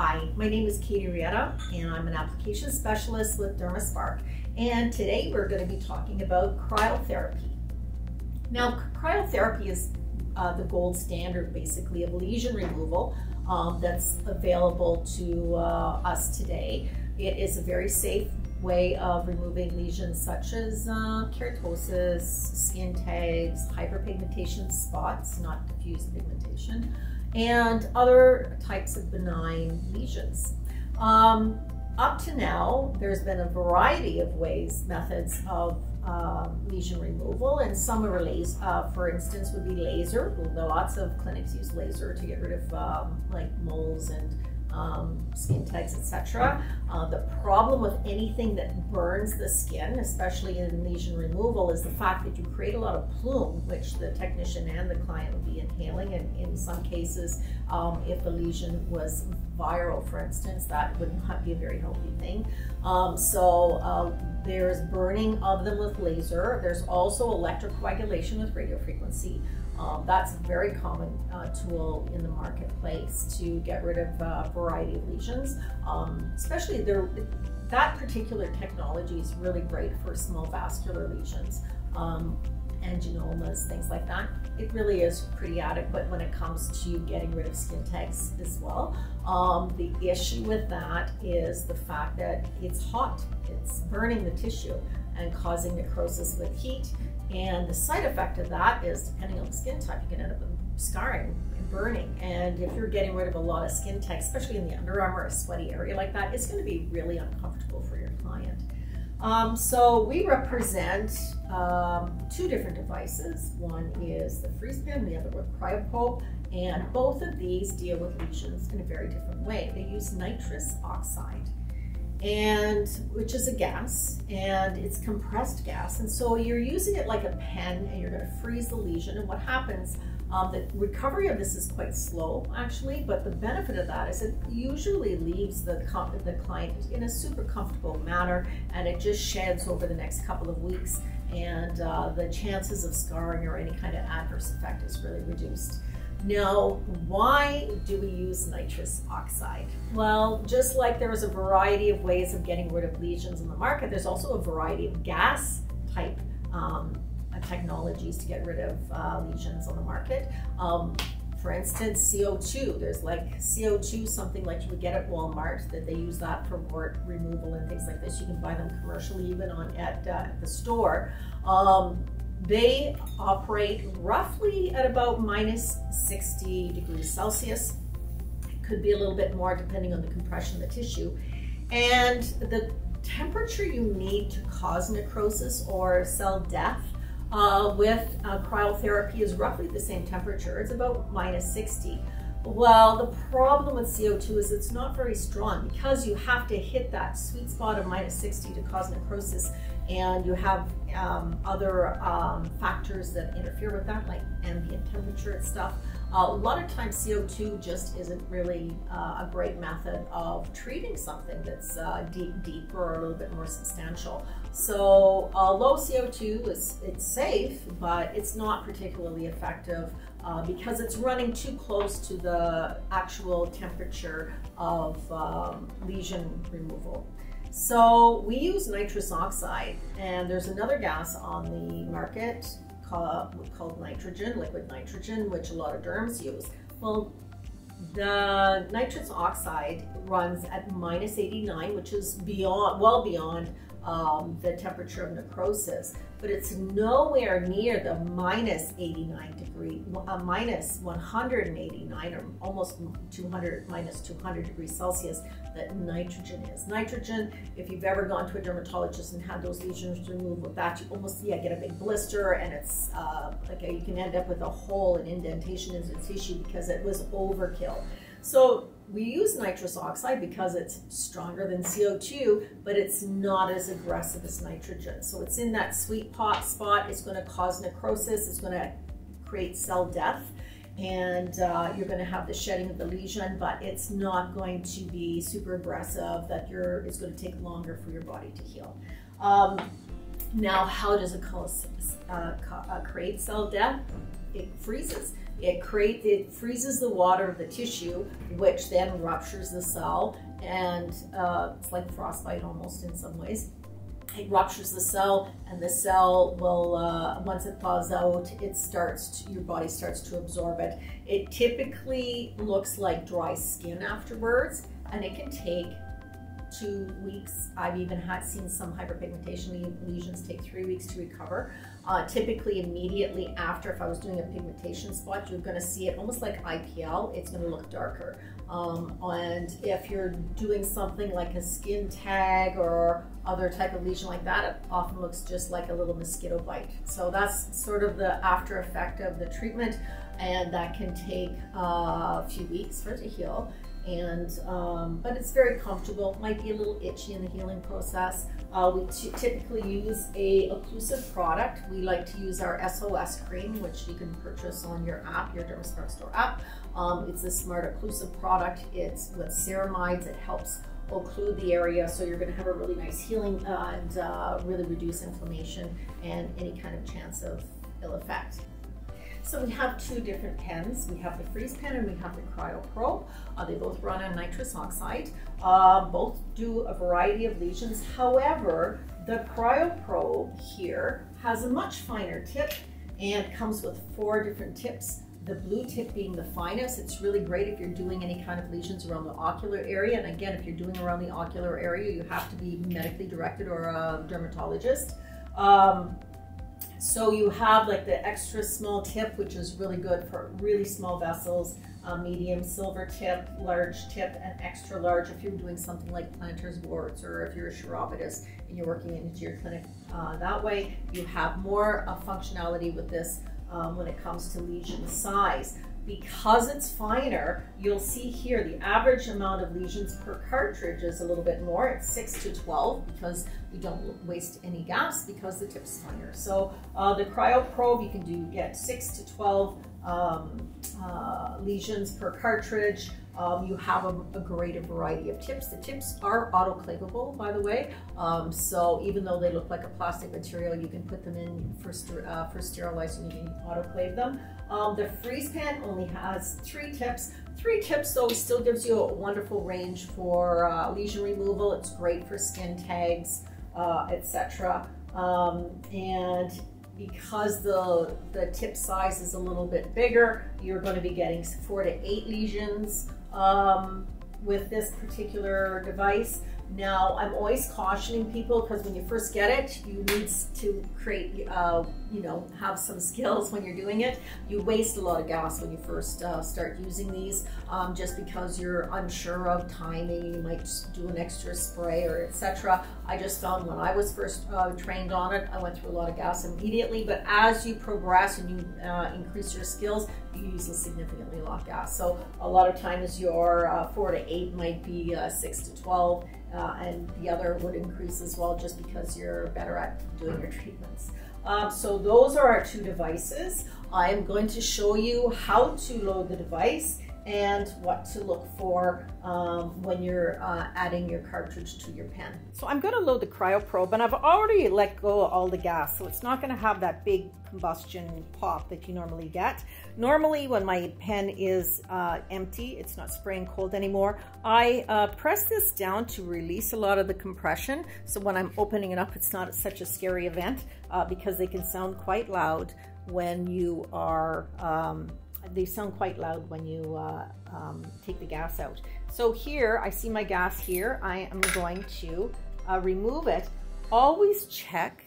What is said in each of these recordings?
Hi, my name is Katie Rietta and I'm an application specialist with Dermaspark. And today we're going to be talking about cryotherapy. Now, cryotherapy is uh, the gold standard basically of lesion removal um, that's available to uh, us today. It is a very safe way of removing lesions such as uh, keratosis, skin tags, hyperpigmentation spots, not diffuse pigmentation, and other types of benign lesions. Um, up to now, there's been a variety of ways, methods of uh, lesion removal, and some are laser, uh, for instance, would be laser. Lots of clinics use laser to get rid of um, like moles and um, skin tags, etc. Uh, the problem with anything that burns the skin, especially in lesion removal, is the fact that you create a lot of plume, which the technician and the client would be inhaling. And in some cases, um, if the lesion was viral, for instance, that would not be a very healthy thing. Um, so uh, there's burning of them with laser. There's also electrocoagulation with radiofrequency. Um, that's a very common uh, tool in the marketplace to get rid of uh, a variety of lesions. Um, especially there, that particular technology is really great for small vascular lesions. Um, angiomas, things like that. It really is pretty adequate when it comes to getting rid of skin tags as well. Um, the issue with that is the fact that it's hot, it's burning the tissue and causing necrosis with heat. And the side effect of that is, depending on the skin type, you can end up with scarring and burning. And if you're getting rid of a lot of skin tags, especially in the underarm or a sweaty area like that, it's going to be really uncomfortable for your client. Um, so we represent um, two different devices. One is the FreezPen, the other with CryoProbe, and both of these deal with lesions in a very different way. They use nitrous oxide and which is a gas and it's compressed gas and so you're using it like a pen and you're going to freeze the lesion and what happens um, the recovery of this is quite slow actually but the benefit of that is it usually leaves the, the client in a super comfortable manner and it just sheds over the next couple of weeks and uh, the chances of scarring or any kind of adverse effect is really reduced. Now, why do we use nitrous oxide? Well, just like there is a variety of ways of getting rid of lesions in the market, there's also a variety of gas type um, technologies to get rid of uh, lesions on the market. Um, for instance, CO2. There's like CO2, something like you would get at Walmart, that they use that for wart removal and things like this. You can buy them commercially even on at uh, the store. Um, they operate roughly at about minus 60 degrees Celsius. It could be a little bit more depending on the compression of the tissue. And the temperature you need to cause necrosis or cell death uh, with uh, cryotherapy is roughly the same temperature. It's about minus 60. Well, the problem with CO2 is it's not very strong because you have to hit that sweet spot of minus 60 to cause necrosis and you have um, other um, factors that interfere with that like ambient temperature and stuff. Uh, a lot of times CO2 just isn't really uh, a great method of treating something that's uh, deep, deeper or a little bit more substantial. So uh, low CO2 is it's safe, but it's not particularly effective uh, because it's running too close to the actual temperature of um, lesion removal. So we use nitrous oxide, and there's another gas on the market called, called nitrogen, liquid nitrogen, which a lot of derms use. Well, the nitrous oxide runs at minus 89, which is beyond, well beyond um, the temperature of necrosis, but it's nowhere near the minus 89 degree, uh, minus 189 or almost 200, minus 200 degrees Celsius that nitrogen is. Nitrogen, if you've ever gone to a dermatologist and had those lesions removed with that, you almost see, yeah, get a big blister and it's uh, like a, you can end up with a hole, an indentation in the tissue because it was overkill. So we use nitrous oxide because it's stronger than CO2, but it's not as aggressive as nitrogen. So it's in that sweet pot spot. It's going to cause necrosis. It's going to create cell death and uh, you're going to have the shedding of the lesion, but it's not going to be super aggressive that you're, it's going to take longer for your body to heal. Um, now, how does it cause, uh, uh, create cell death? It freezes. It creates, it freezes the water of the tissue, which then ruptures the cell, and uh, it's like frostbite almost in some ways it ruptures the cell and the cell will, uh, once it thaws out, it starts, to, your body starts to absorb it. It typically looks like dry skin afterwards and it can take two weeks. I've even had seen some hyperpigmentation lesions take three weeks to recover. Uh, typically immediately after, if I was doing a pigmentation spot, you're gonna see it almost like IPL, it's gonna look darker. Um, and if you're doing something like a skin tag or other type of lesion like that, it often looks just like a little mosquito bite. So that's sort of the after effect of the treatment and that can take uh, a few weeks for it to heal and um, but it's very comfortable. Might be a little itchy in the healing process. Uh, we typically use a occlusive product. We like to use our SOS cream, which you can purchase on your app, your Dermaspark Store app. Um, it's a smart occlusive product. It's with ceramides. It helps occlude the area, so you're going to have a really nice healing uh, and uh, really reduce inflammation and any kind of chance of ill effect. So we have two different pens. We have the freeze pen and we have the CryoProbe. Uh, they both run on nitrous oxide. Uh, both do a variety of lesions. However, the CryoProbe here has a much finer tip and comes with four different tips. The blue tip being the finest. It's really great if you're doing any kind of lesions around the ocular area. And again, if you're doing around the ocular area, you have to be medically directed or a dermatologist. Um, so you have like the extra small tip, which is really good for really small vessels, uh, medium silver tip, large tip, and extra large if you're doing something like planter's warts or if you're a chiropodist and you're working into your clinic uh, that way. You have more uh, functionality with this um, when it comes to lesion size. Because it's finer, you'll see here the average amount of lesions per cartridge is a little bit more. It's 6 to 12 because we don't waste any gas because the tip's finer. So uh, the CryoProbe, you can do get 6 to 12 um, uh, lesions per cartridge. Um, you have a, a greater variety of tips. The tips are autoclavable, by the way. Um, so even though they look like a plastic material, you can put them in for, uh, for sterilizing, you can autoclave them. Um, the freeze pen only has three tips. Three tips though still gives you a wonderful range for uh, lesion removal. It's great for skin tags, uh, etc. Um, and because the, the tip size is a little bit bigger, you're going to be getting four to eight lesions um, with this particular device. Now, I'm always cautioning people because when you first get it, you need to create, uh, you know, have some skills when you're doing it. You waste a lot of gas when you first uh, start using these um, just because you're unsure of timing. You might do an extra spray or etc. I just found when I was first uh, trained on it, I went through a lot of gas immediately. But as you progress and you uh, increase your skills, you use a significantly lot gas. So a lot of times your uh, four to eight might be uh, six to 12 uh, and the other would increase as well just because you're better at doing your treatments. Um, so those are our two devices. I am going to show you how to load the device and what to look for um, when you're uh, adding your cartridge to your pen. So I'm going to load the CryoProbe and I've already let go of all the gas so it's not going to have that big combustion pop that you normally get. Normally when my pen is uh, empty, it's not spraying cold anymore, I uh, press this down to release a lot of the compression so when I'm opening it up it's not such a scary event uh, because they can sound quite loud when you are um, they sound quite loud when you uh, um, take the gas out. So here, I see my gas here. I am going to uh, remove it. Always check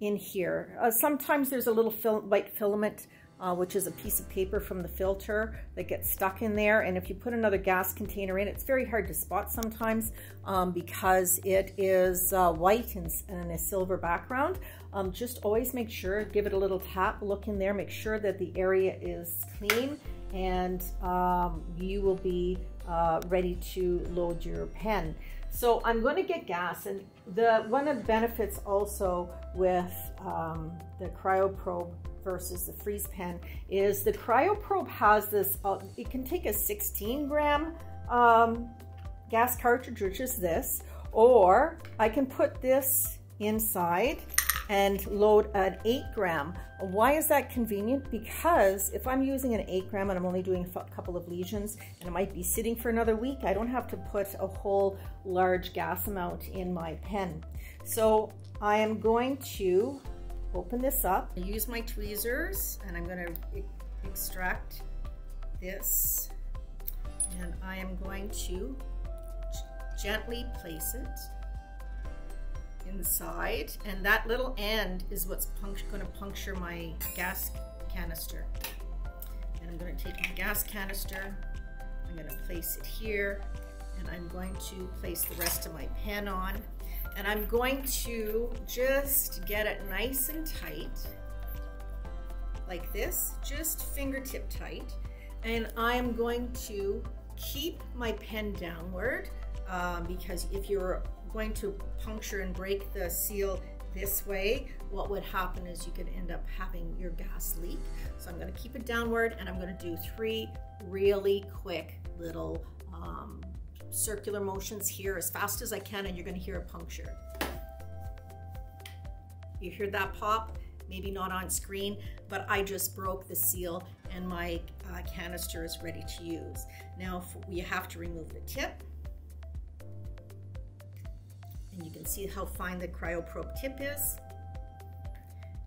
in here. Uh, sometimes there's a little fil white filament uh, which is a piece of paper from the filter that gets stuck in there. And if you put another gas container in, it's very hard to spot sometimes um, because it is uh, white and, and, a silver background. Um, just always make sure, give it a little tap, look in there, make sure that the area is clean and um, you will be uh, ready to load your pen. So I'm going to get gas and the one of the benefits also with um, the CryoProbe versus the freeze pen is the CryoProbe has this, uh, it can take a 16 gram um, gas cartridge, which is this, or I can put this inside and load an eight gram. Why is that convenient? Because if I'm using an eight gram and I'm only doing a couple of lesions and it might be sitting for another week, I don't have to put a whole large gas amount in my pen. So I am going to open this up. I use my tweezers and I'm gonna extract this. And I am going to gently place it inside. And that little end is what's going to puncture my gas canister. And I'm going to take my gas canister I'm going to place it here and I'm going to place the rest of my pen on and I'm going to just get it nice and tight like this just fingertip tight and I'm going to keep my pen downward um, because if you're going to puncture and break the seal this way, what would happen is you could end up having your gas leak. So I'm gonna keep it downward and I'm gonna do three really quick little um, circular motions here as fast as I can and you're gonna hear a puncture. You hear that pop? Maybe not on screen, but I just broke the seal and my uh, canister is ready to use. Now we have to remove the tip and you can see how fine the cryoprobe tip is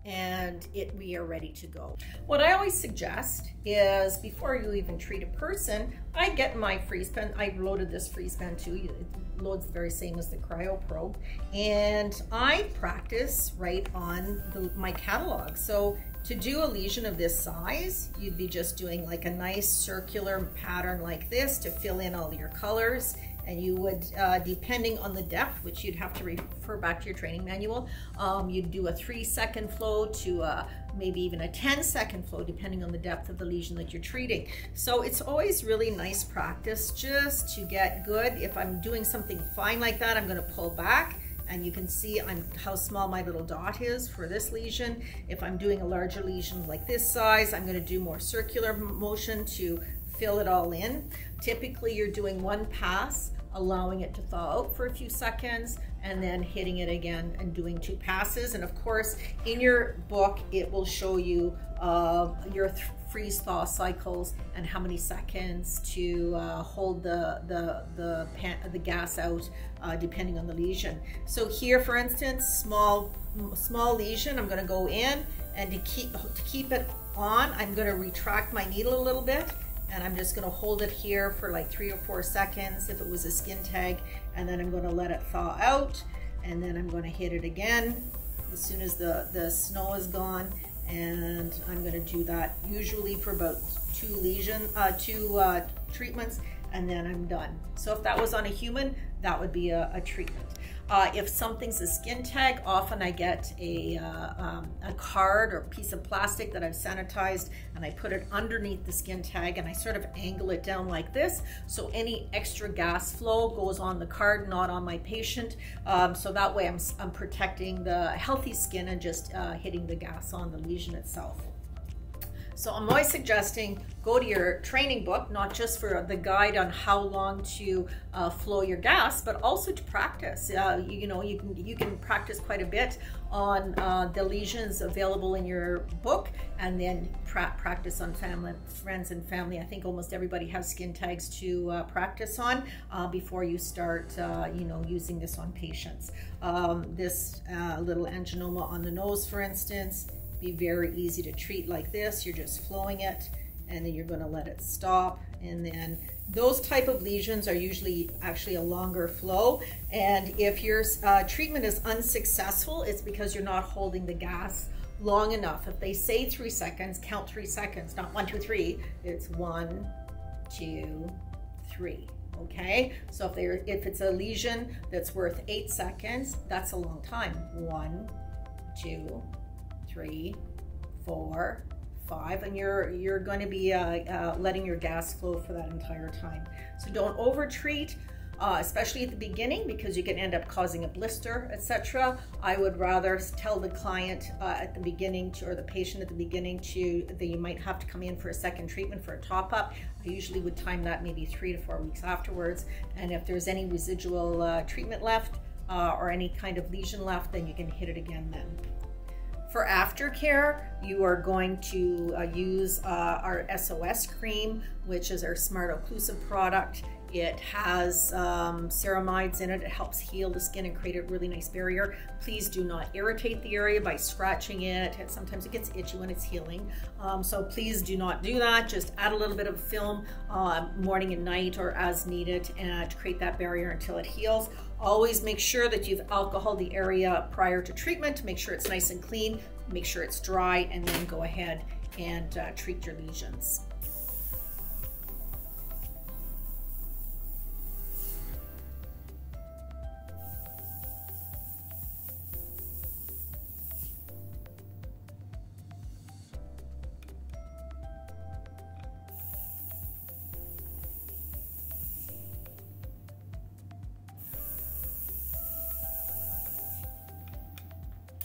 and it we are ready to go. What I always suggest is before you even treat a person, I get my freeze pen. I've loaded this freeze pen too. It loads the very same as the cryoprobe. And I practice right on the, my catalog. So to do a lesion of this size, you'd be just doing like a nice circular pattern like this to fill in all your colors and you would, uh, depending on the depth, which you'd have to refer back to your training manual, um, you'd do a three second flow to uh, maybe even a 10 second flow, depending on the depth of the lesion that you're treating. So it's always really nice practice just to get good. If I'm doing something fine like that, I'm gonna pull back and you can see I'm, how small my little dot is for this lesion. If I'm doing a larger lesion like this size, I'm gonna do more circular motion to fill it all in. Typically you're doing one pass allowing it to thaw out for a few seconds, and then hitting it again and doing two passes. And of course, in your book, it will show you uh, your freeze thaw cycles and how many seconds to uh, hold the the the, pan, the gas out uh, depending on the lesion. So here, for instance, small small lesion, I'm going to go in and to keep to keep it on, I'm going to retract my needle a little bit and I'm just gonna hold it here for like three or four seconds if it was a skin tag and then I'm gonna let it thaw out and then I'm gonna hit it again as soon as the, the snow is gone and I'm gonna do that usually for about two lesion, uh, two uh, treatments and then I'm done. So if that was on a human, that would be a, a treatment. Uh, if something's a skin tag, often I get a, uh, um, a card or piece of plastic that I've sanitized and I put it underneath the skin tag and I sort of angle it down like this. So any extra gas flow goes on the card, not on my patient. Um, so that way I'm, I'm protecting the healthy skin and just uh, hitting the gas on the lesion itself. So I'm always suggesting go to your training book, not just for the guide on how long to uh, flow your gas, but also to practice. Uh, you, you, know, you can you can practice quite a bit on uh, the lesions available in your book, and then pra practice on family, friends, and family. I think almost everybody has skin tags to uh, practice on uh, before you start, uh, you know, using this on patients. Um, this little angioma on the nose, for instance be very easy to treat like this. You're just flowing it and then you're gonna let it stop. And then those type of lesions are usually actually a longer flow. And if your uh, treatment is unsuccessful, it's because you're not holding the gas long enough. If they say three seconds, count three seconds, not one, two, three. It's one, two, three. Okay, so if, they're, if it's a lesion that's worth eight seconds, that's a long time. One, two, three, four, five, and you're you're going to be uh, uh, letting your gas flow for that entire time. So don't over treat, uh, especially at the beginning because you can end up causing a blister, etc. I would rather tell the client uh, at the beginning to, or the patient at the beginning to that you might have to come in for a second treatment for a top up. I usually would time that maybe three to four weeks afterwards, and if there's any residual uh, treatment left uh, or any kind of lesion left, then you can hit it again then. For aftercare, you are going to uh, use uh, our SOS cream, which is our Smart Occlusive product. It has um, ceramides in it. It helps heal the skin and create a really nice barrier. Please do not irritate the area by scratching it. Sometimes it gets itchy when it's healing. Um, so please do not do that. Just add a little bit of film uh, morning and night or as needed and to create that barrier until it heals. Always make sure that you've alcoholed the area prior to treatment. Make sure it's nice and clean. Make sure it's dry and then go ahead and uh, treat your lesions.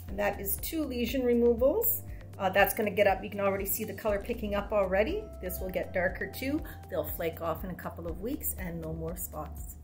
And that is two lesion removals. Uh, that's gonna get up, you can already see the color picking up already. This will get darker too. They'll flake off in a couple of weeks and no more spots.